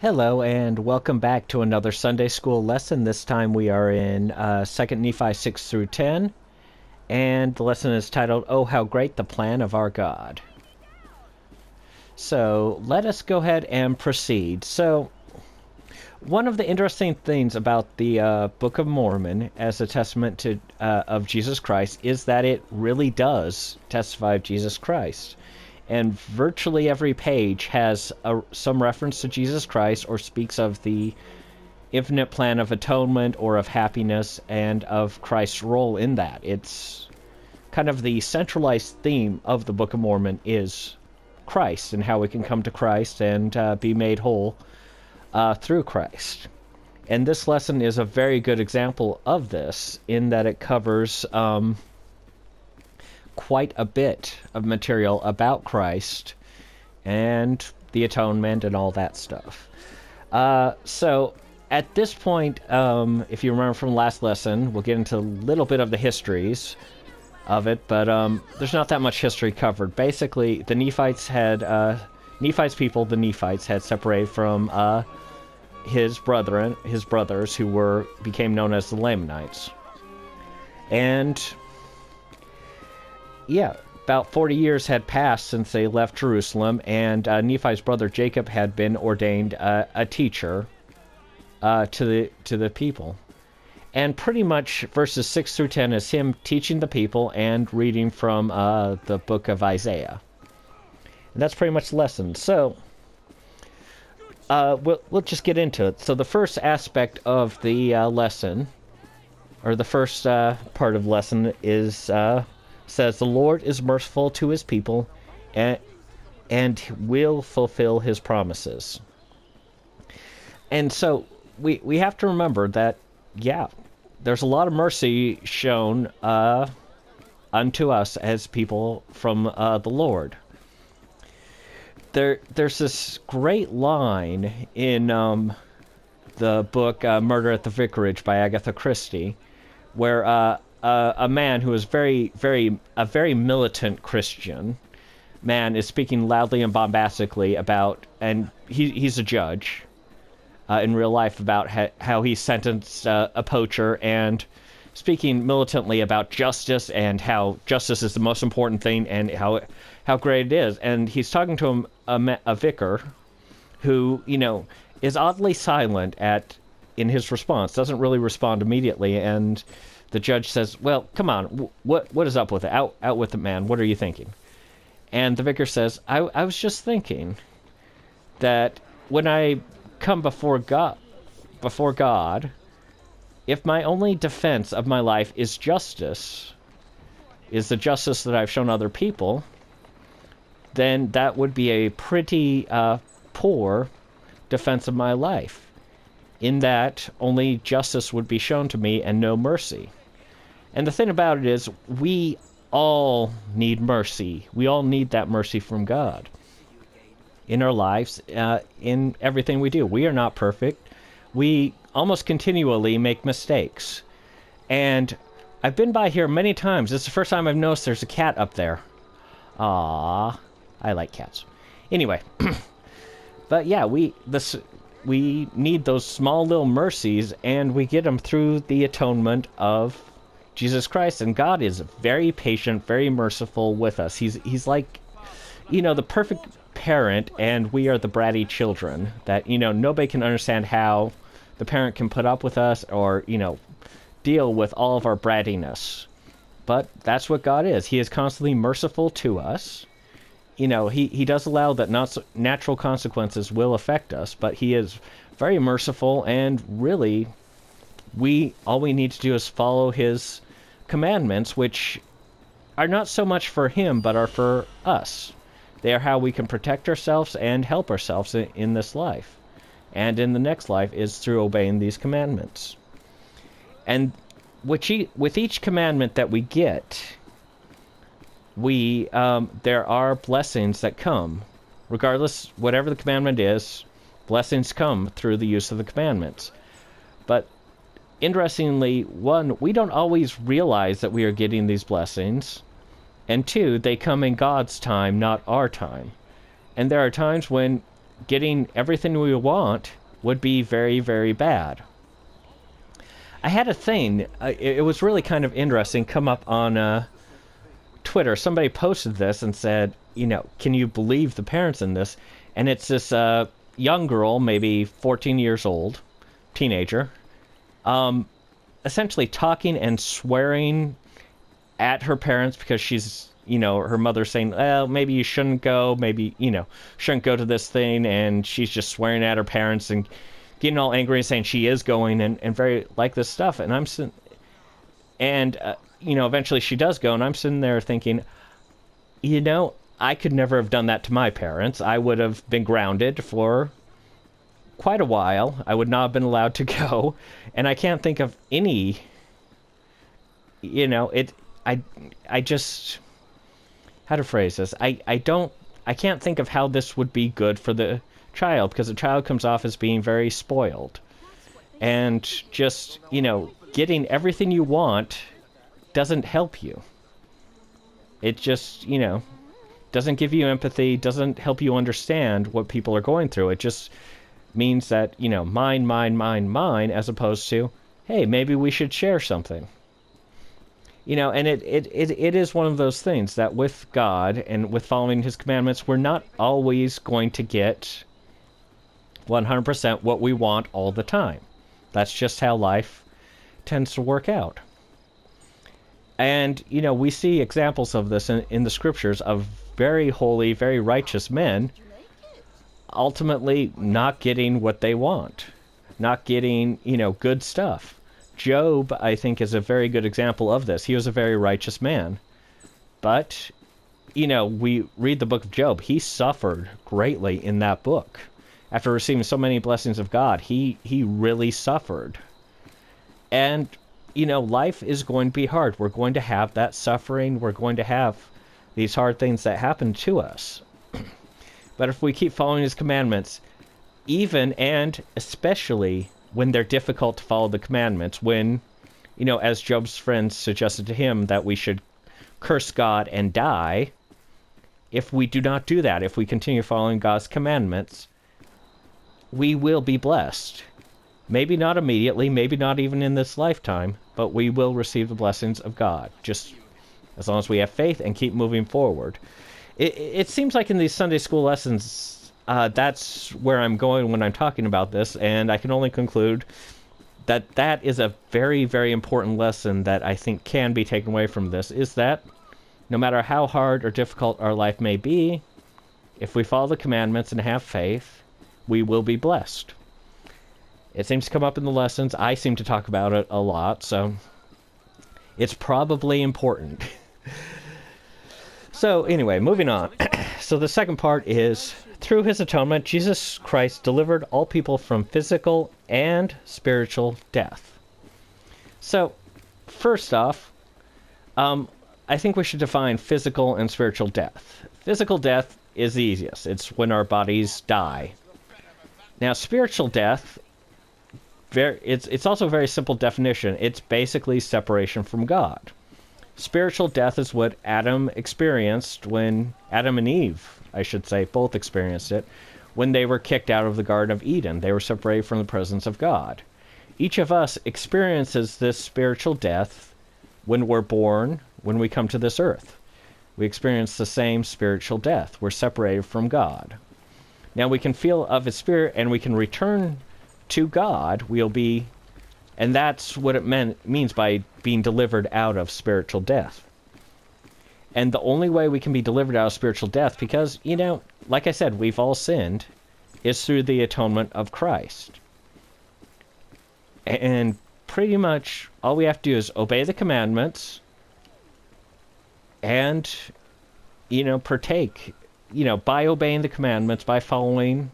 Hello, and welcome back to another Sunday School lesson. This time we are in uh, 2 Nephi 6 through 10, and the lesson is titled, Oh, How Great the Plan of Our God. So let us go ahead and proceed. So, one of the interesting things about the uh, Book of Mormon as a testament to uh, of Jesus Christ is that it really does testify of Jesus Christ and virtually every page has a, some reference to Jesus Christ or speaks of the infinite plan of atonement or of happiness and of Christ's role in that. It's kind of the centralized theme of the Book of Mormon is Christ and how we can come to Christ and uh, be made whole uh, through Christ. And this lesson is a very good example of this in that it covers um, quite a bit of material about Christ and the atonement and all that stuff. Uh, so at this point, um, if you remember from last lesson, we'll get into a little bit of the histories of it, but um, there's not that much history covered. Basically, the Nephites had uh, Nephites people, the Nephites had separated from uh, his brethren, his brothers, who were became known as the Lamanites, and yeah, about 40 years had passed since they left Jerusalem, and uh, Nephi's brother Jacob had been ordained uh, a teacher uh, to the to the people. And pretty much verses 6 through 10 is him teaching the people and reading from uh, the book of Isaiah. And that's pretty much the lesson. So, uh, we'll, we'll just get into it. So, the first aspect of the uh, lesson, or the first part of lesson, is says, The Lord is merciful to his people and, and will fulfill his promises. And so we, we have to remember that, yeah, there's a lot of mercy shown uh, unto us as people from uh, the Lord. There, there's this great line in um, the book uh, Murder at the Vicarage by Agatha Christie, where uh, uh, a man who is very, very, a very militant Christian man is speaking loudly and bombastically about, and he, he's a judge uh, in real life about ha- how he sentenced uh, a poacher and speaking militantly about justice and how justice is the most important thing and how how great it is. And he's talking to a, a vicar who, you know, is oddly silent at in his response, doesn't really respond immediately, and the judge says, "Well, come on, what what is up with it? Out out with it, man. What are you thinking?" And the vicar says, "I I was just thinking that when I come before God, before God, if my only defense of my life is justice, is the justice that I've shown other people, then that would be a pretty uh, poor defense of my life." in that only justice would be shown to me and no mercy. And the thing about it is, we all need mercy. We all need that mercy from God in our lives, uh, in everything we do. We are not perfect. We almost continually make mistakes. And I've been by here many times. It's the first time I've noticed there's a cat up there. Ah, I like cats. Anyway, but yeah, we this we need those small little mercies, and we get them through the atonement of Jesus Christ, and God is very patient, very merciful with us. He's he's like, you know, the perfect parent, and we are the bratty children. That you know nobody can understand how the parent can put up with us or you know deal with all of our brattiness. But that's what God is. He is constantly merciful to us. You know, he, he does allow that not so, natural consequences will affect us, but he is very merciful and really we all we need to do is follow his commandments, which are not so much for him, but are for us. They are how we can protect ourselves and help ourselves in, in this life. And in the next life is through obeying these commandments. And which e- with each commandment that we get, we um, there are blessings that come, regardless whatever the commandment is. Blessings come through the use of the commandments. But interestingly, one, we don't always realize that we are getting these blessings. And two, they come in God's time, not our time. And there are times when getting everything we want would be very, very bad. I had a thing, uh, it, it, was really kind of interesting, come up on uh, Twitter. Somebody posted this and said, you know, can you believe the parents in this? And it's this uh, young girl, maybe 14 years old, teenager, um, essentially talking and swearing at her parents because she's you know her mother saying well maybe you shouldn't go. Maybe you know shouldn't go to this thing. And she's just swearing at her parents and getting all angry and saying she is going and, and very like this stuff. And i'm sitting and uh, you know eventually she does go and i'm sitting there thinking you know i could never have done that to my parents. I would have been grounded for quite a while i would not have been allowed to go and i can't think of any you know it I I just how to phrase this. I I don't I can't think of how this would be good for the child because the child comes off as being very spoiled. And just, you know, getting everything you want doesn't help you. It just, you know, doesn't give you empathy, doesn't help you understand what people are going through. It just means that, you know, mine, mine, mine, mine, as opposed to, hey, maybe we should share something. You know and it, it, it, it is one of those things that with god and with following his commandments we're not always going to get 100% what we want all the time. That's just how life tends to work out. And you know we see examples of this in, in the scriptures of very holy very righteous men ultimately not getting what they want not getting you know good stuff Job, I think, is a very good example of this. He was a very righteous man. But, you know, we read the book of Job. He suffered greatly in that book. After receiving so many blessings of God, he, he really suffered. And, you know, life is going to be hard. We're going to have that suffering. We're going to have these hard things that happen to us. But if we keep following his commandments, even and especially when they're difficult to follow the commandments, when, you know, as Job's friends suggested to him that we should curse God and die, if we do not do that, if we continue following God's commandments, we will be blessed. Maybe not immediately, maybe not even in this lifetime, but we will receive the blessings of God, just as long as we have faith and keep moving forward. It, it seems like in these Sunday school lessons, uh, that's where I'm going when I'm talking about this, and I can only conclude that that is a very, very important lesson that I think can be taken away from this is that no matter how hard or difficult our life may be, if we follow the commandments and have faith, we will be blessed. It seems to come up in the lessons. I seem to talk about it a lot, so it's probably important. so, anyway, moving on. so, the second part is through his atonement, Jesus Christ delivered all people from physical and spiritual death. So, first off, um, I think we should define physical and spiritual death. Physical death is the easiest, it's when our bodies die. Now, spiritual death, very, it's, it's also a very simple definition. It's basically separation from God. Spiritual death is what Adam experienced when Adam and Eve I should say, both experienced it when they were kicked out of the Garden of Eden. They were separated from the presence of God. Each of us experiences this spiritual death when we're born, when we come to this earth. We experience the same spiritual death. We're separated from God. Now we can feel of His Spirit and we can return to God. We'll be, and that's what it meant, means by being delivered out of spiritual death. And the only way we can be delivered out of spiritual death, because, you know, like I said, we've all sinned, is through the atonement of Christ. And pretty much all we have to do is obey the commandments and, you know, partake. You know, by obeying the commandments, by following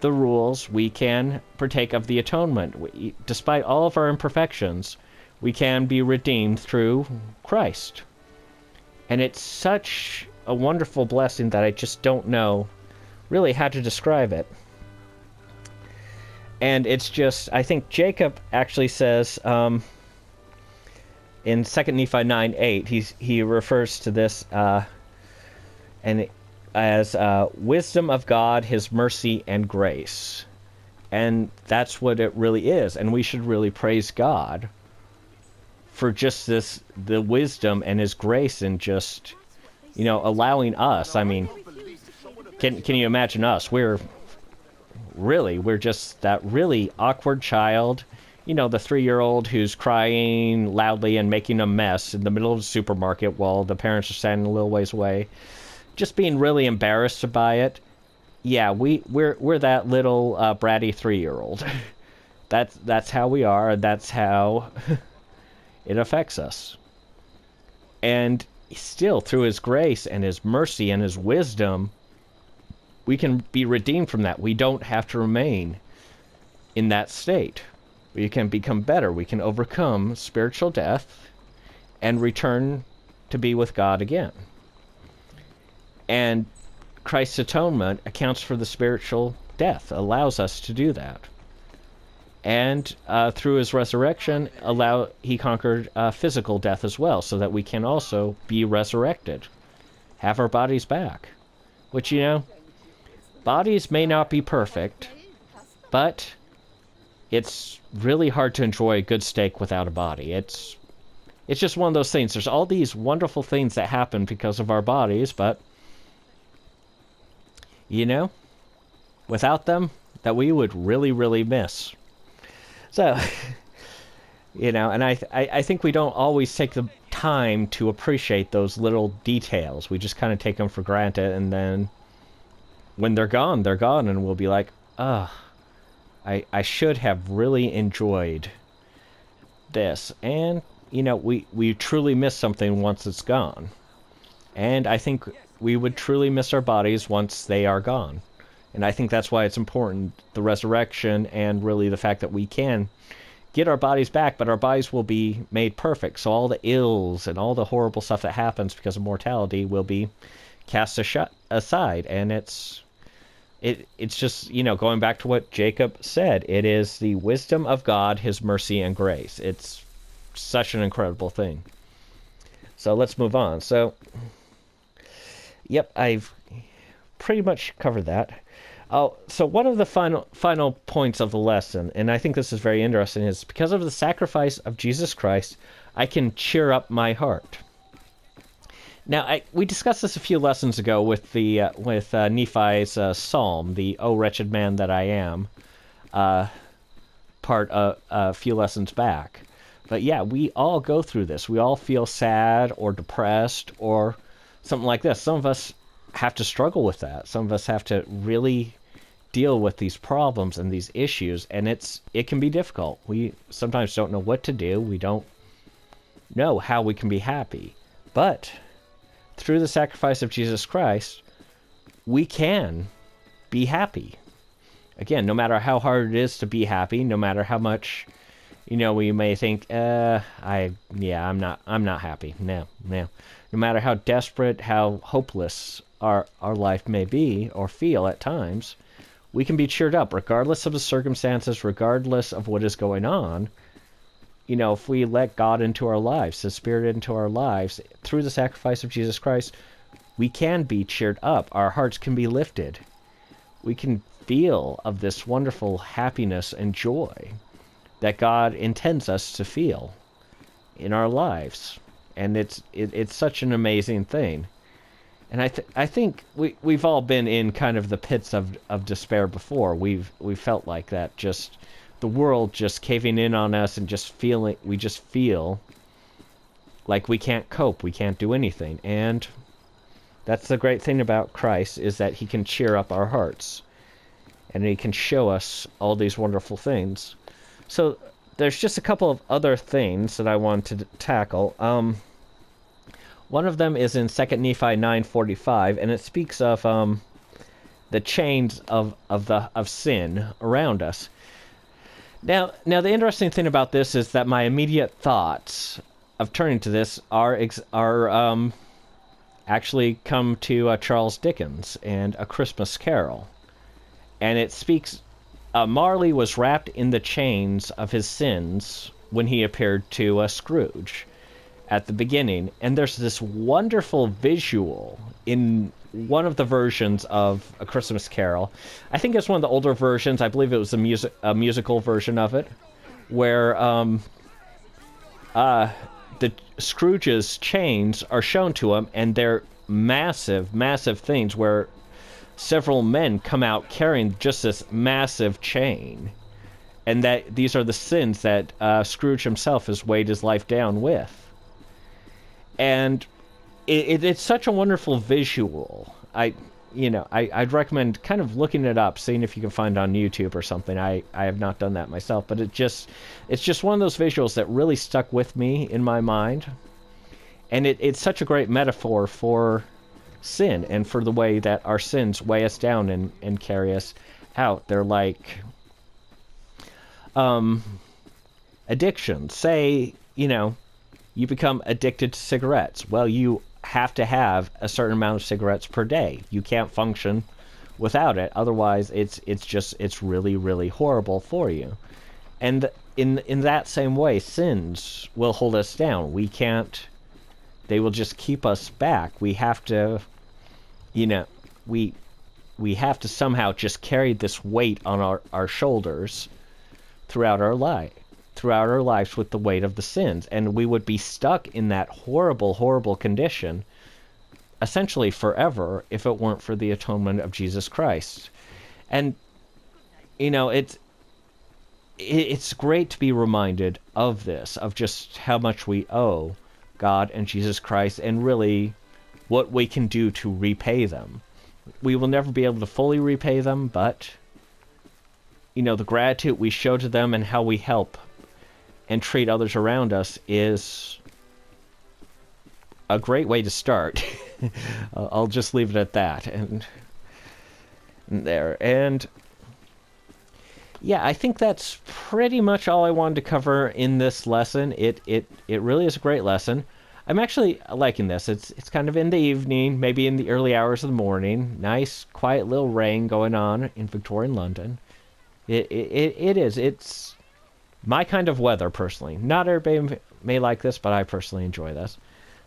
the rules, we can partake of the atonement. We, despite all of our imperfections, we can be redeemed through Christ. And it's such a wonderful blessing that I just don't know really how to describe it. And it's just, I think Jacob actually says um, in 2 Nephi 9 8, he's, he refers to this, uh, and as uh, wisdom of God, His mercy and grace, and that's what it really is. And we should really praise God for just this the wisdom and His grace and just you know allowing us. I mean, can can you imagine us? We're really we're just that really awkward child you know, the three year old who's crying loudly and making a mess in the middle of the supermarket while the parents are standing a little ways away, just being really embarrassed by it. Yeah, we we're we're that little uh, bratty three year old. that's that's how we are. That's how it affects us. And still, through His grace and His mercy and His wisdom, we can be redeemed from that. We don't have to remain in that state. We can become better. We can overcome spiritual death and return to be with God again. And Christ's atonement accounts for the spiritual death, allows us to do that. And uh, through his resurrection, allow he conquered uh, physical death as well, so that we can also be resurrected, have our bodies back. Which you know, bodies may not be perfect, but it's really hard to enjoy a good steak without a body. It's it's just one of those things. There's all these wonderful things that happen because of our bodies, but you know, without them, that we would really, really miss. So, you know, and I, I, I think we don't always take the time to appreciate those little details. We just kind of take them for granted, and then when they're gone, they're gone, and we'll be like, ah. I, I should have really enjoyed this. And, you know, we, we truly miss something once it's gone. And I think we would truly miss our bodies once they are gone. And I think that's why it's important the resurrection and really the fact that we can get our bodies back, but our bodies will be made perfect. So all the ills and all the horrible stuff that happens because of mortality will be cast aside. And it's it it's just you know going back to what Jacob said. It is the wisdom of God, His mercy and grace. It's such an incredible thing. So let's move on. So, yep, I've pretty much covered that. Oh, so one of the final final points of the lesson, and I think this is very interesting, is because of the sacrifice of Jesus Christ, I can cheer up my heart. Now, I, we discussed this a few lessons ago with the uh, with uh, Nephi's uh, psalm, the "O wretched man that I am," uh, part uh, a few lessons back. But yeah, we all go through this. We all feel sad or depressed or something like this. Some of us have to struggle with that. Some of us have to really deal with these problems and these issues, and it's it can be difficult. We sometimes don't know what to do. We don't know how we can be happy, but through the sacrifice of Jesus Christ, we can be happy. Again, no matter how hard it is to be happy, no matter how much, you know, we may think, uh, I, yeah, I'm not, I'm not happy. No, no. No matter how desperate, how hopeless our our life may be or feel at times, we can be cheered up regardless of the circumstances, regardless of what is going on you know, if we let God into our lives, the Spirit into our lives, through the sacrifice of Jesus Christ, we can be cheered up. Our hearts can be lifted. We can feel of this wonderful happiness and joy that God intends us to feel in our lives. And it's it, it's such an amazing thing. And I th- I think we we've all been in kind of the pits of, of despair before. We've we felt like that just the world just caving in on us and just feeling we just feel like we can't cope, we can't do anything. And that's the great thing about Christ is that he can cheer up our hearts and he can show us all these wonderful things. So there's just a couple of other things that I want to tackle. Um, one of them is in Second Nephi 9:45, and it speaks of um, the chains of of the of sin around us. Now, now the interesting thing about this is that my immediate thoughts of turning to this are ex- are um, actually come to uh, Charles Dickens and A Christmas Carol, and it speaks. Uh, Marley was wrapped in the chains of his sins when he appeared to uh, Scrooge, at the beginning, and there's this wonderful visual in one of the versions of A Christmas Carol. I think it's one of the older versions. I believe it was a music a musical version of it, where um, uh, the Scrooge's chains are shown to him, and they're massive, massive things where several men come out carrying just this massive chain, and that these are the sins that uh, Scrooge himself has weighed his life down with. And it, it, it's such a wonderful visual. I, you know, I, I'd recommend kind of looking it up, seeing if you can find on YouTube or something. I, I have not done that myself, but it just, it's just one of those visuals that really stuck with me in my mind, and it, it's such a great metaphor for sin and for the way that our sins weigh us down and, and carry us out. They're like um, addiction. Say, you know, you become addicted to cigarettes. Well, you have to have a certain amount of cigarettes per day. You can't function without it. Otherwise, it's it's just it's really really horrible for you. And in in that same way, sins will hold us down. We can't. They will just keep us back. We have to, you know, we we have to somehow just carry this weight on our, our shoulders throughout our life throughout our lives with the weight of the sins and we would be stuck in that horrible horrible condition essentially forever if it weren't for the atonement of Jesus Christ and you know it's it's great to be reminded of this of just how much we owe God and Jesus Christ and really what we can do to repay them we will never be able to fully repay them but you know the gratitude we show to them and how we help and treat others around us is a great way to start. I'll just leave it at that and, and there and yeah, I think that's pretty much all I wanted to cover in this lesson. It it it really is a great lesson. I'm actually liking this. It's it's kind of in the evening, maybe in the early hours of the morning. Nice, quiet little rain going on in Victorian London. It, it, it is. It's my kind of weather, personally. Not everybody may like this, but I personally enjoy this.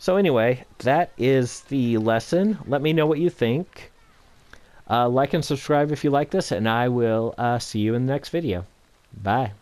So anyway, that is the lesson. Let me know what you think. Uh, like and subscribe if you like this, and I will uh, see you in the next video. Bye.